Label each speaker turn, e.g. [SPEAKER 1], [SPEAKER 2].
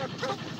[SPEAKER 1] Ha ha ha!